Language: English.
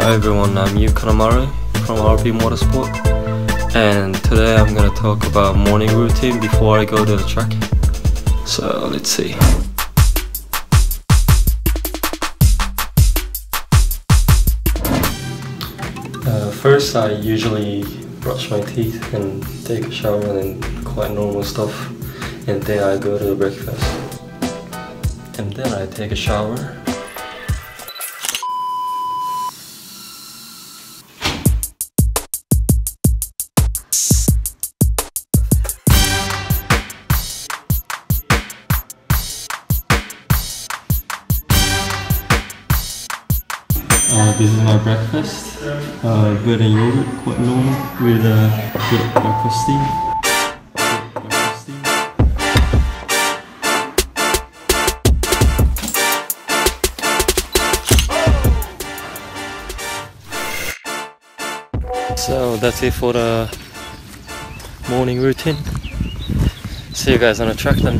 Hi everyone, I'm Yu Kanamaru from RP Motorsport. And today I'm gonna talk about morning routine before I go to the track. So let's see. Uh, first I usually brush my teeth and take a shower and quite normal stuff. And then I go to breakfast. And then I take a shower Uh, this is my breakfast. Uh, bread and yogurt, quite normal, with a uh, of breakfast steam. So that's it for the morning routine. See you guys on the track then.